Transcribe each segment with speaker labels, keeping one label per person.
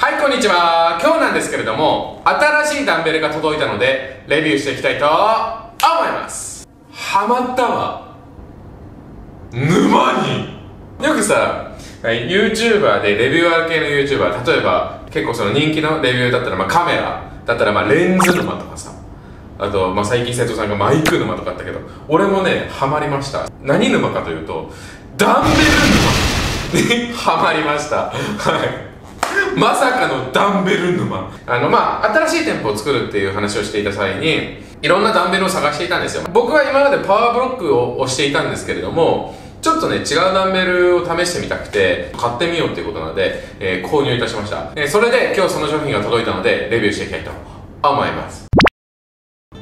Speaker 1: はいこんにちは。今日なんですけれども新しいダンベルが届いたのでレビューしていきたいと思います。ハマったわ。沼に。よくさ、YouTuber でレビューアー系の YouTuber 例えば結構その人気のレビューだったら、まあ、カメラだったらまあレンズ沼とかさ。あと、まあ、最近瀬戸さんがマイク沼とかあったけど俺もねハマりました。何沼かというとダンベル沼にハマりました。はい。まさかのダンベル沼あのまあ新しい店舗を作るっていう話をしていた際にいろんなダンベルを探していたんですよ僕は今までパワーブロックを押していたんですけれどもちょっとね、違うダンベルを試してみたくて、買ってみようっていうことなので、えー、購入いたしました。えー、それで今日その商品が届いたので、レビューしていきたいと思います。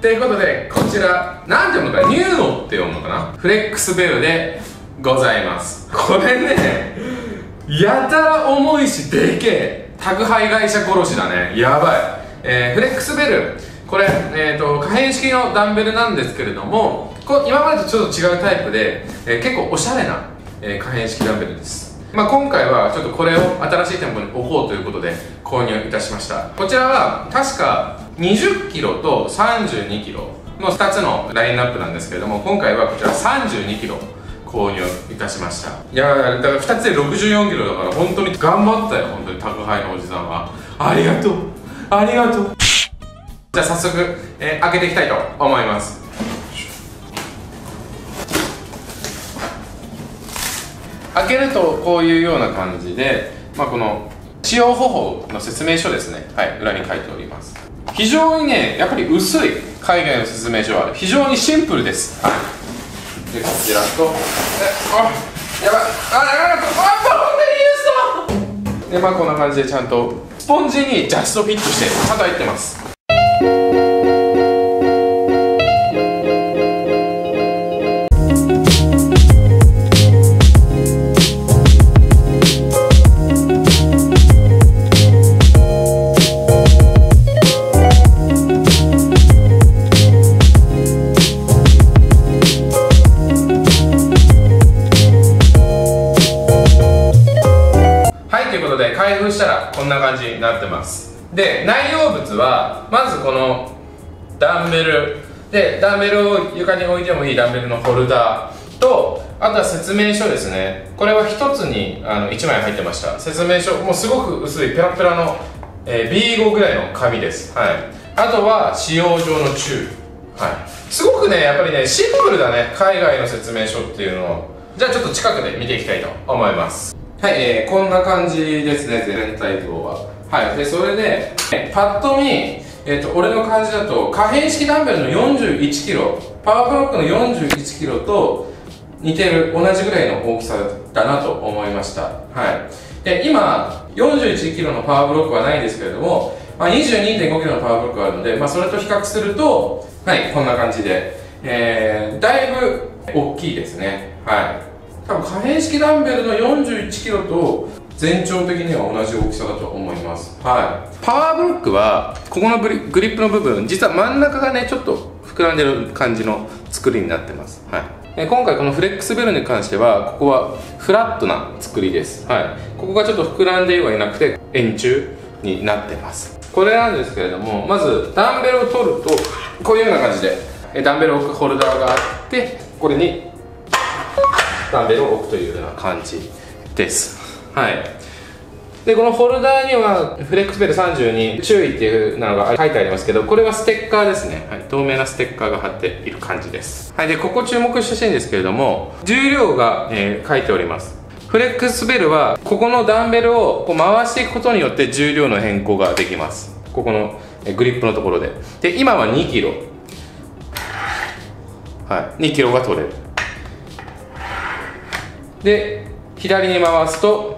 Speaker 1: ということで、こちら、なんて読むのかニューノって読むのかな？フレックスベルでございます。これね、やたら重いし、でけえ。宅配会社殺しだね。やばい。えー、フレックスベル。これ、えーと、可変式のダンベルなんですけれどもこ今までとちょっと違うタイプで、えー、結構おしゃれな、えー、可変式ダンベルです、まあ、今回はちょっとこれを新しい店舗に置こうということで購入いたしましたこちらは確か 20kg と 32kg の2つのラインナップなんですけれども今回はこちら 32kg 購入いたしました。いやだから2つで 64kg だから本当に頑張ったよ本当に宅配のおじさんは。ありがとう。ありがとう。じゃあ早速、えー、開けていきたいと思います。開けるとこういうような感じで、まあ、この使用方法の説明書ですね、はい、裏に書いております。非常にねやっぱり薄い海外の説明書は非常にシンプルです、はい、でこちらと。あやばい。あやばいあボロンでリユースでまあこんな感じでちゃんとスポンジにジャストフィットして叩いてます。になってます。で内容物はまずこのダンベル。でダンベルを床に置いてもいいダンベルのホルダー。とあとは説明書ですね。これは1つにあの1枚入ってました。説明書もうすごく薄いペラペラの、えー、B5 ぐらいの紙です。はい。あとは使用上のチューはい。すごくねやっぱりねシンプルだね海外の説明書っていうのをじゃあちょっと近くで見ていきたいと思います。はい、えー、こんな感じですね、全体像は。はい、で、それで、パッと見、えっ、ー、と、俺の感じだと、可変式ダンベルの 41kg、パワーブロックの 41kg と似てる、同じぐらいの大きさだなと思いました。はい。で、今、41kg のパワーブロックはないんですけれども、まあ、22.5kg のパワーブロックがあるので、まあ、それと比較すると、はい、こんな感じで、えー、だいぶ大きいですね。はい。多分可変式ダンベルの 41kg と全長的には同じ大きさだと思います。はい。パワーブロックはここのグリップの部分実は真ん中がねちょっと膨らんでる感じの作りになってます。はい。今回このフレックスベルに関してはここはフラットな作りです。はい。ここがちょっと膨らんではいなくて円柱になってます。これなんですけれどもまずダンベルを取るとこういうような感じでダンベルを置くホルダーがあってこれにダンベルを置くというような感じです。はい。でこのホルダーにはフレックスベル32注意っていうのが書いてありますけどこれはステッカーですね、はい、透明なステッカーが貼っている感じです。はい。でここ注目してほしいんですけれども重量が、えー、書いております。フレックスベルはここのダンベルをこう回していくことによって重量の変更ができます。ここのグリップのところで。で今は 2kg はい。2kg が取れる。で左に回すと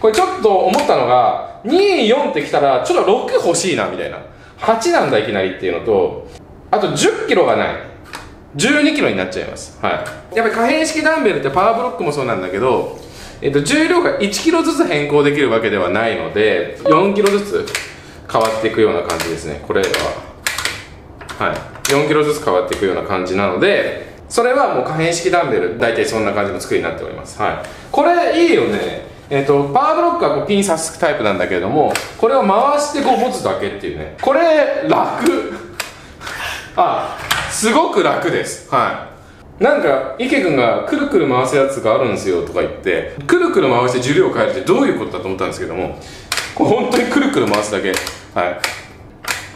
Speaker 1: これちょっと思ったのが24ってきたらちょっと6欲しいなみたいな。8なんだいきなりっていうのとあと1 0キロがない。1 2キロになっちゃいます。はい。やっぱり可変式ダンベルってパワーブロックもそうなんだけどえっと、重量が1キロずつ変更できるわけではないので4キロずつ変わっていくような感じですね。これは。はい。4キロずつ変わっていくような感じなのでそれはもう可変式ダンベル大体そんな感じの作りになっております。はい。これいいよね。えっ、とパワーブロックはこうピン刺すタイプなんだけれどもこれを回してこう持つだけっていうね。これ楽。あすごく楽です。はい。なんか池君がくるくる回すやつがあるんですよとか言ってくるくる回して重量を変えるってどういうことだと思ったんですけどもこれ本当にくるくる回すだけ。はい。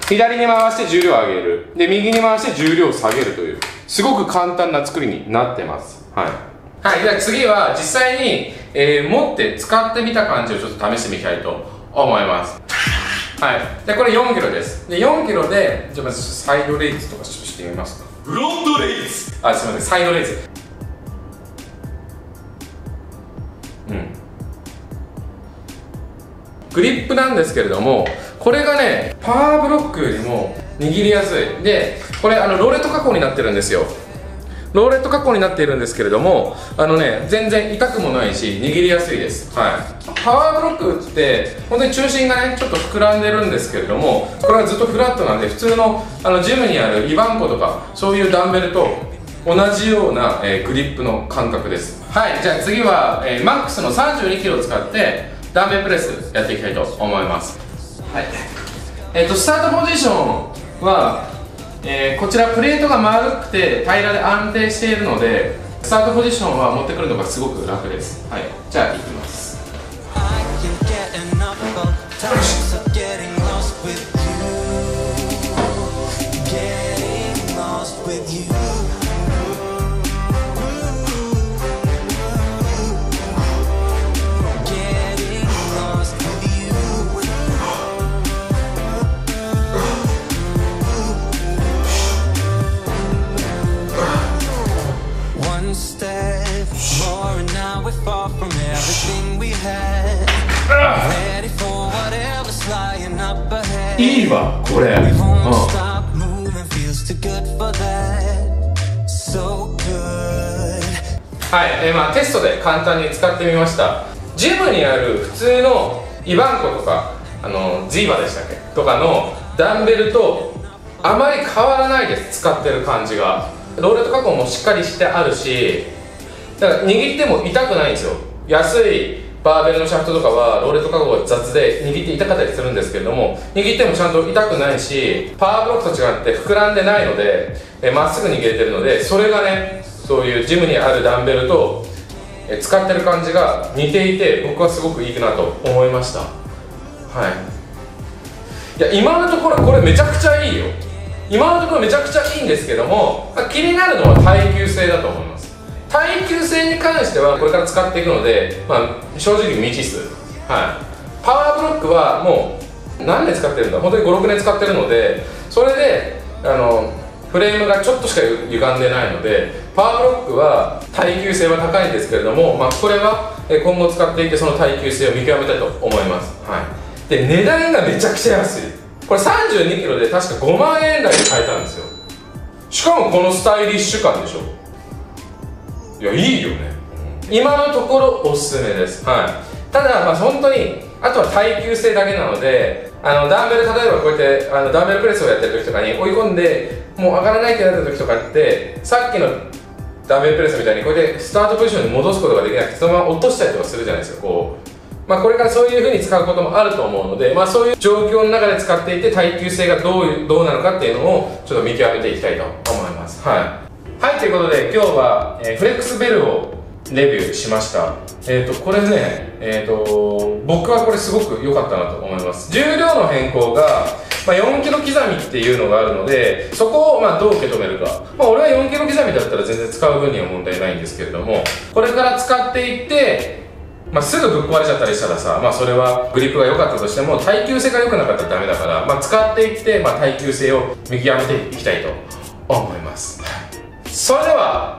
Speaker 1: 左に回して重量を上げる。で右に回して重量を下げるという。すごく簡単な作りになってます。はい。はい、では次は実際に、えー、持って使ってみた感じをちょっと試してみたいと思います。はい。でこれ4キロです。で4キロでじゃあまずサイドレイズとかしてみますか。
Speaker 2: フロントレイズ。
Speaker 1: あすいません。サイドレイズ。うん。グリップなんですけれどもこれがねパワーブロックよりも握りやすい。でこれあのローレット加工になってるんですよ。ローレット加工になっているんですけれどもあのね全然痛くもないし握りやすいです。はい。パワーブロックって本当に中心がねちょっと膨らんでるんですけれどもこれはずっとフラットなんで普通のあのジムにあるイバンコとかそういうダンベルと同じような、えー、グリップの感覚です。はい。じゃあ次は、えー、マックスの3 2キロを使ってダンベルプレスやっていきたいと思います。はい。えっ、ー、とスタートポジションはえー、こちらプレートが丸くて平らで安定しているのでスタートポジションは持ってくるのがすごく楽です。はい。じゃあいきます。いいわ、これ。So good. はい、えー、まあテストで簡単に使ってみました。ジムにある普通のイバンコとか、あのジーバでしたっけ？とかのダンベルとあまり変わらないです使ってる感じがローレット加工もしっかりしてあるしだから握っても痛くないんですよ安いバーベルのシャフトとかはローレット加工が雑で握って痛かったりするんですけれども握ってもちゃんと痛くないしパワーブロックと違って膨らんでないのでまっすぐ握れてるのでそれがねそういうジムにあるダンベルと使ってる感じが似ていて僕はすごくいいなと思いました。はい。いや今のところこれめちゃくちゃいいよ。今のところめちゃくちゃいいんですけども気になるのは耐久性だと思います。耐久性に関してはこれから使っていくので、まあ、正直未知数、はい、パワーブロックはもう何年使ってるんだ？本当に56年使ってるのでそれであのフレームがちょっとしか歪んでないのでパワーブロックは耐久性は高いんですけれども、まあ、これは今後使っていってその耐久性を見極めたいと思います、はい、で値段がめちゃくちゃ安い。これ3 2キロで確か5万円台で買えたんですよ。しかもこのスタイリッシュ感でしょ。いやいいよね。今のところおすすめです。はい。ただまあ本当にあとは耐久性だけなのであのダンベル例えばこうやってあのダンベルプレスをやってる時とかに追い込んでもう上がらないってなった時とかってさっきのダンベルプレスみたいにこうやってスタートポジションに戻すことができなくてそのまま落としたりとかするじゃないですかこう。まあこれからそういう風に使うこともあると思うのでまあそういう状況の中で使っていて耐久性がどうどうなのかっていうのをちょっと見極めていきたいと思います。はいはいということで今日は、えー、フレックスベルをレビューしました。えっ、ー、とこれねえっ、ー、と僕はこれすごく良かったなと思います。重量の変更がまあ、4キロ刻みっていうのがあるのでそこをまあどう受け止めるか、まあ、俺は4キロ刻みだったら全然使う分には問題ないんですけれどもこれから使っていってまあ、すぐぶっ壊れちゃったりしたらさ、まあ、それはグリップが良かったとしても耐久性が良くなかったらダメだから、まあ、使っていって、まあ、耐久性を見極めていきたいと思います。それでは